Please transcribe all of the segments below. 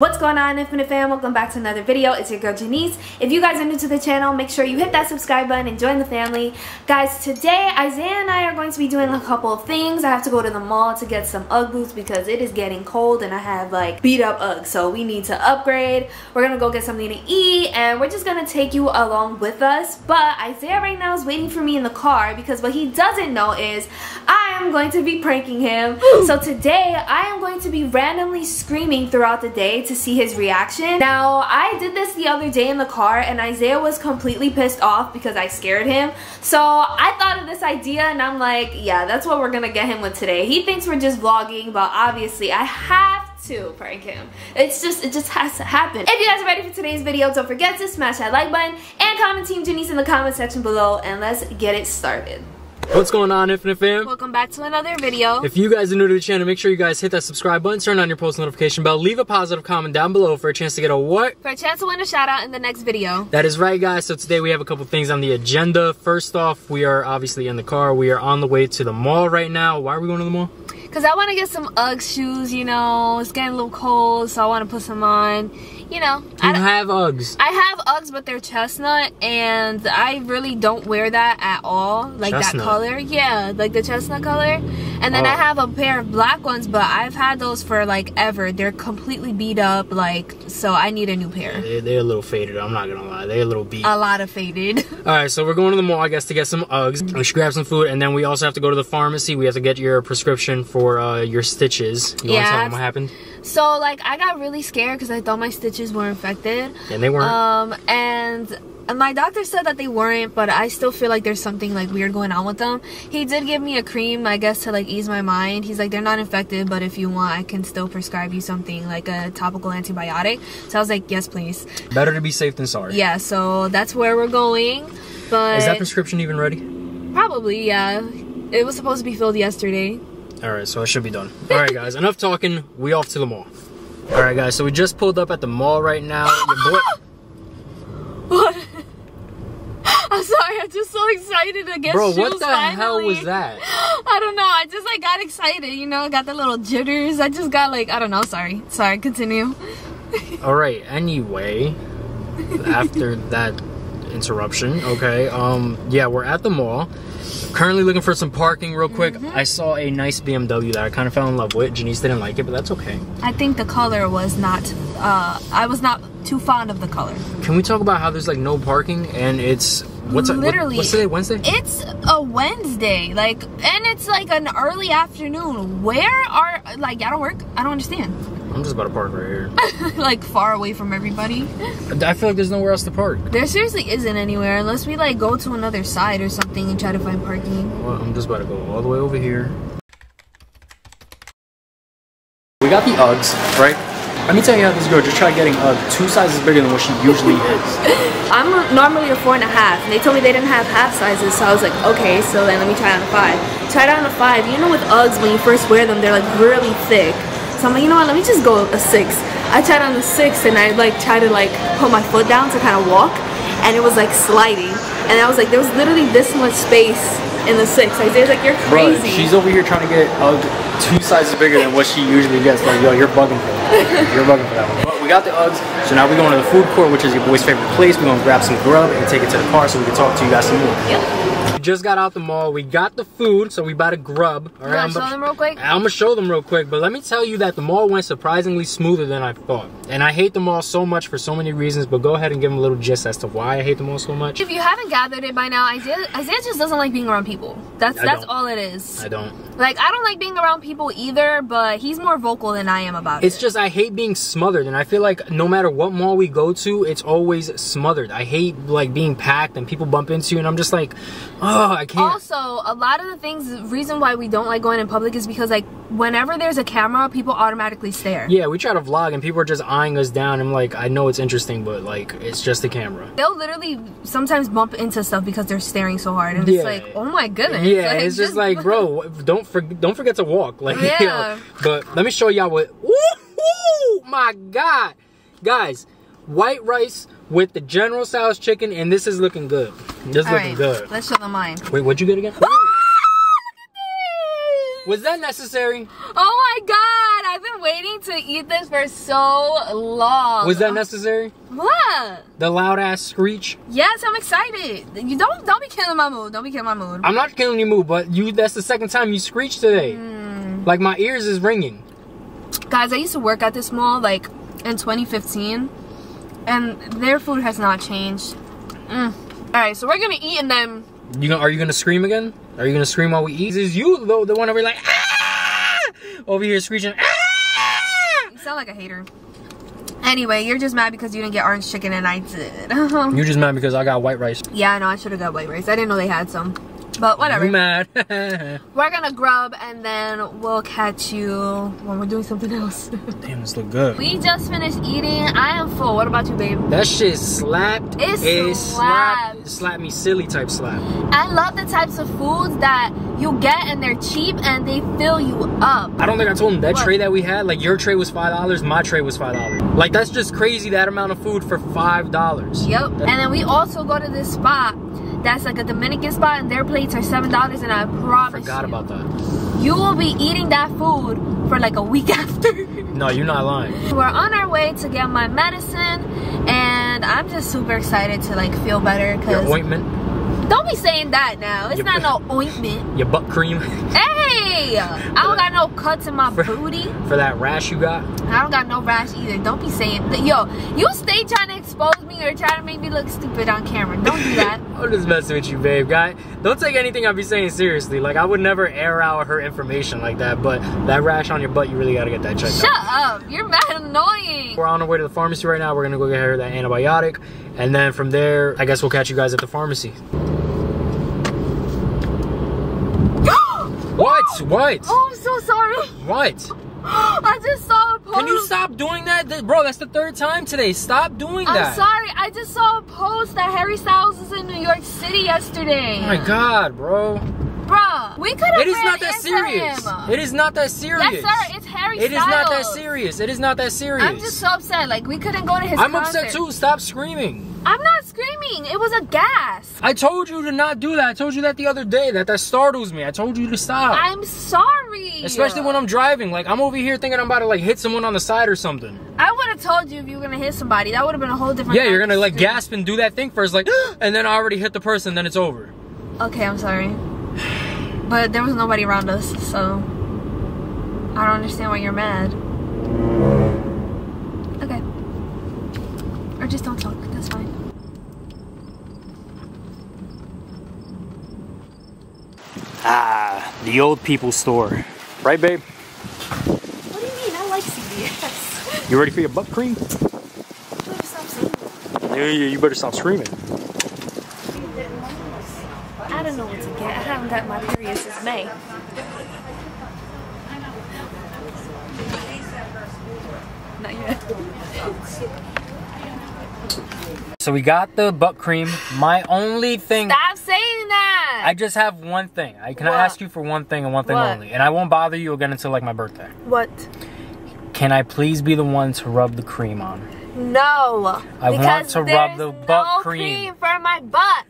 What's going on Infinite Fam? Welcome back to another video. It's your girl Janiece. If you guys are new to the channel, make sure you hit that subscribe button and join the family. Guys, today Isaiah and I are going to be doing a couple of things. I have to go to the mall to get some Ugg boots because it is getting cold and I have like beat up Ugg. So we need to upgrade. We're gonna go get something to eat and we're just gonna take you along with us. But Isaiah right now is waiting for me in the car because what he doesn't know is I am going to be pranking him. so today I am going to be randomly screaming throughout the day to see his reaction. Now, I did this the other day in the car and Isaiah was completely pissed off because I scared him. So I thought of this idea and I'm like, yeah, that's what we're gonna get him with today. He thinks we're just vlogging, but obviously I have to prank him. It's just, it just has to happen. If you guys are ready for today's video, don't forget to smash that like button and comment Team Janiece in the comment section below and let's get it started. What's going on, Infinite Fam? Welcome back to another video. If you guys are new to the channel, make sure you guys hit that subscribe button, turn on your post notification bell, leave a positive comment down below for a chance to get a what? For a chance to win a shout out in the next video. That is right, guys. So today we have a couple things on the agenda. First off, we are obviously in the car. We are on the way to the mall right now. Why are we going to the mall? Because I want to get some UGG shoes, you know. It's getting a little cold, so I want to put some on you know. You I have Uggs. I have Uggs, but they're chestnut, and I really don't wear that at all. Like chestnut. that color. Yeah, like the chestnut color. And then oh. I have a pair of black ones, but I've had those for like ever. They're completely beat up, like, so I need a new pair. They're, they're a little faded, I'm not gonna lie. They're a little beat. A lot of faded. Alright, so we're going to the mall, I guess, to get some Uggs. We should grab some food, and then we also have to go to the pharmacy. We have to get your prescription for uh, your stitches. You yeah, want to tell them what happened? So like I got really scared because I thought my stitches were infected. And they weren't. Um, and my doctor said that they weren't, but I still feel like there's something like weird going on with them. He did give me a cream, I guess, to like ease my mind. He's like, they're not infected, but if you want, I can still prescribe you something like a topical antibiotic. So I was like, yes, please. Better to be safe than sorry. Yeah, so that's where we're going. But is that prescription even ready? Probably, yeah. It was supposed to be filled yesterday. All right, so it should be done. All right, guys, enough talking. We off to the mall. All right, guys, so we just pulled up at the mall right now. Your boy. what? I'm sorry, I'm just so excited to get Bro, shoes what the finally. hell was that? I don't know. I just like got excited, you know, got the little jitters. I just got like, I don't know. Sorry, sorry. Continue. All right. Anyway, after that interruption, okay. Um, yeah, we're at the mall. Currently looking for some parking real quick. Mm -hmm. I saw a nice BMW that I kind of fell in love with. Janiece didn't like it, but that's okay. I think the color was not, uh, I was not too fond of the color. Can we talk about how there's like no parking and it's What's literally? What, what's today? Wednesday? It's a Wednesday, like, and it's like an early afternoon. Where are like? I don't work. I don't understand. I'm just about to park right here. like far away from everybody. I feel like there's nowhere else to park. There seriously isn't anywhere unless we like go to another side or something and try to find parking. Well, I'm just about to go all the way over here. We got the Uggs, right? Let me tell you how this girl just tried getting Ugg two sizes bigger than what she usually is. I'm normally a four and a half, and they told me they didn't have half sizes, so I was like, okay, so then let me try on a five. Tried on a five. You know with Uggs, when you first wear them, they're like really thick. So I'm like, you know what, let me just go a six. I tried on the six, and I like tried to like put my foot down to kind of walk, and it was like sliding. And I was like, there was literally this much space in the six. Isaiah's like, you're crazy. Bro, she's over here trying to get Ugg two sizes bigger than what she usually gets. Like, yo, you're bugging for that. You're bugging for that one we got the Uggs. So now we're going to the food court, which is your boy's favorite place. We're going to grab some grub and take it to the car so we can talk to you guys some more. Yep. Just got out the mall. We got the food, so we bought a grub. All right, I'm show them real quick? I'm gonna show them real quick, but let me tell you that the mall went surprisingly smoother than I thought. And I hate the mall so much for so many reasons, but go ahead and give them a little gist as to why I hate the mall so much. If you haven't gathered it by now, Isaiah, Isaiah just doesn't like being around people. That's I that's don't. all it is. I don't. Like I don't like being around people either, but he's more vocal than I am about it's it. It's just I hate being smothered, and I feel like no matter what mall we go to, it's always smothered. I hate like being packed and people bump into you and I'm just like, oh, Oh, I can't. Also, a lot of the things, the reason why we don't like going in public is because like whenever there's a camera, people automatically stare. Yeah, we try to vlog and people are just eyeing us down. I'm like, I know it's interesting, but like it's just the camera. They'll literally sometimes bump into stuff because they're staring so hard, and yeah. it's like, oh my goodness. Yeah, like, it's just, just like, bro, don't for, don't forget to walk. Like, yeah. You know, but let me show y'all what. Ooh, my God, guys white rice with the General Tso's chicken, and this is looking good. This is looking right, good. Let's show them mine. Wait, what'd you get again? Was that necessary? Oh my god, I've been waiting to eat this for so long. Was that necessary? What? The loud ass screech? Yes, I'm excited. You don't don't be killing my mood. Don't be killing my mood. I'm not killing your mood, but you that's the second time you screeched today. Mm. Like my ears is ringing. Guys, I used to work at this mall like in 2015, and their food has not changed. Mm. All right, so we're gonna eat and then. You gonna, are you gonna scream again? Are you gonna scream while we eat? Is you the, the one over here like ah! over here screeching ah! You sound like a hater. Anyway, you're just mad because you didn't get orange chicken and I did. You're just mad because I got white rice. yeah, I know I should have got white rice. I didn't know they had some. But whatever. You mad? We're gonna grub and then we'll catch you when we're doing something else. Damn, this look good. we just finished eating. I am full. What about you, babe? That shit slapped. It It slapped. slapped. Slapped me silly type slap. I love the types of foods that you get and they're cheap and they fill you up. I don't think I told him that What? tray that we had, like your tray was five dollars, my tray was five dollars. Like that's just crazy that amount of food for five dollars. Yep. And then we also go to this spot that's like a Dominican spot and their plates are seven dollars and I promise Forgot you, about that. you will be eating that food for like a week after. No, you're not lying. We're on our way to get my medicine and I'm just super excited to like feel better Your because ointment, don't be saying that now. It's Your- not no ointment. your butt cream Hey! I don't got no cuts in my For- booty. for that rash you got. I don't got no rash either. Don't be saying that. Yo, you stay trying to expose me or try to make me look stupid on camera. Don't do that. I'm just messing with you, babe. Guy, don't take anything I be saying seriously. Like I would never air out her information like that. But that rash on your butt, you really gotta get that checked Shut out. up. You're mad annoying. We're on our way to the pharmacy right now. We're gonna go get her that antibiotic, and then from there, I guess we'll catch you guys at the pharmacy. What? What? Oh, I'm so sorry. What? I just saw a post. Can you stop doing that? Bro, that's the third time today. Stop doing that. I'm sorry. I just saw a post that Harry Styles is in New York City yesterday. Oh my god, bro. Bruh, we could have It is not that serious. Him. It is not that serious. Yes, sir. Harry It is Styles. not that serious. It is not that serious. I'm just so upset. Like, we couldn't go to his I'm concert. upset too. Stop screaming. I'm not screaming. It was a gas. I told you to not do that. I told you that the other day. That that startles me. I told you to stop. I'm sorry. Especially when I'm driving. Like I'm over here thinking I'm about to like hit someone on the side or something. I would have told you if you were gonna hit somebody. That would have been a whole different. Yeah, you're gonna like gasp and do that thing first, like, and then I already hit the person. Then it's over. Okay, I'm sorry. But there was nobody around us, so I don't understand why you're mad. Okay. Or just don't talk. That's fine. Ah, the old people store. Right, babe? What do you mean? I like CVS. You ready for your butt cream? Please stop saying. Yeah, yeah. You better stop screaming. I don't know what to get. I haven't got my period since May. Not yet. So we got the butt cream. My only thing. Stop saying that. I just have one thing. I can I ask you for one thing and one thing What? only, and I won't bother you again until like my birthday. what? Can I please be the one to rub the cream on? No. I want to rub the butt no cream. for my butt.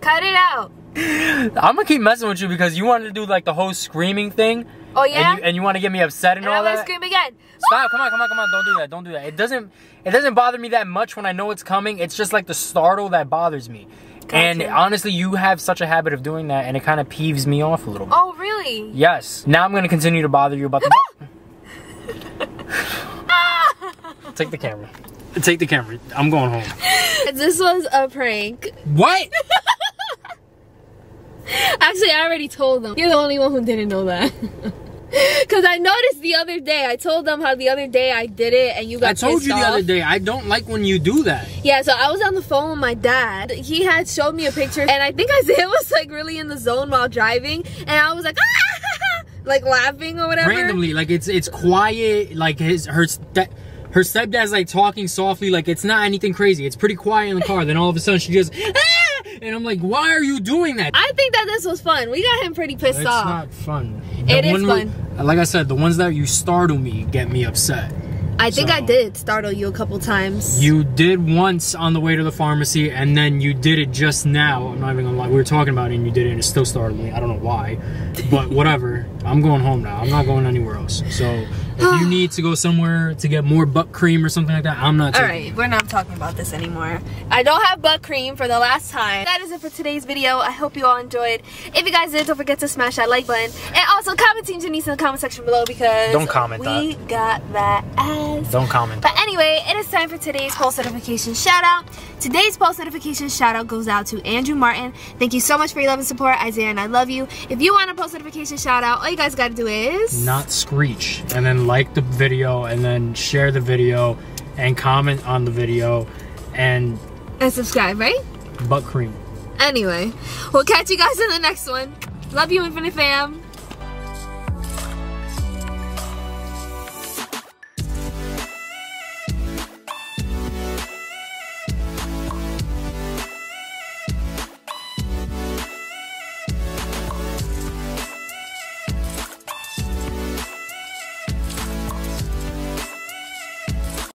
Cut it out. I'm gonna keep messing with you because you wanted to do like the whole screaming thing, Oh yeah. and you and you want to get me upset and, And all I'm gonna that. scream again. Stop! Come on, come on, come on! Don't do that! Don't do that! It doesn't. It doesn't bother me that much when I know it's coming. It's just like the startle that bothers me. And Gotcha. honestly, you have such a habit of doing that, and it kind of peeves me off a little bit. Oh really? Yes. Now I'm gonna continue to bother you about the. Take the camera. Take the camera. I'm going home. This was a prank. What? Actually, I already told them. You're the only one who didn't know that. Cause I noticed the other day. I told them how the other day I did it, and you got. I told you pissed the other day. I don't like when you do that. Yeah, so I was on the phone with my dad. He had showed me a picture, and I think Isaiah was like really in the zone while driving, and I was like, like laughing or whatever. randomly like it's it's quiet like his her ste- her stepdad's like talking softly like it's not anything crazy it's pretty quiet in the car then all of a sudden she just "Ah!" and i'm like why are you doing that I think that this was fun. We got him pretty pissed it's off. It's not fun It is where- like i said the ones that you startle me get me upset I think I did startle you a couple times. You did once on the way to the pharmacy, and then you did it just now. I'm not even gonna lie. We were talking about it, and you did it, and it still startled me. I don't know why, but whatever. I'm going home now. I'm not going anywhere else. So if you need to go somewhere to get more butt cream or something like that, I'm not. All taking right, we're not talking about this anymore. I don't have butt cream for the last time. That is it for today's video. I hope you all enjoyed. If you guys did, don't forget to smash that like button. And also comment Team Janiece in the comment section below because Don't comment we got that ass. Don't comment. But anyway, it is time for today's post notification shout out. Today's post notification shout out goes out to Andrew Martin. Thank you so much for your love and support, Isaiah, and I love you. If you want a post notification shout out, all you guys gotta do is Not screech, and then like the video, and then share the video, and comment on the video, and and subscribe, right? butt cream. Anyway, we'll catch you guys in the next one. Love you, Infinite Fam.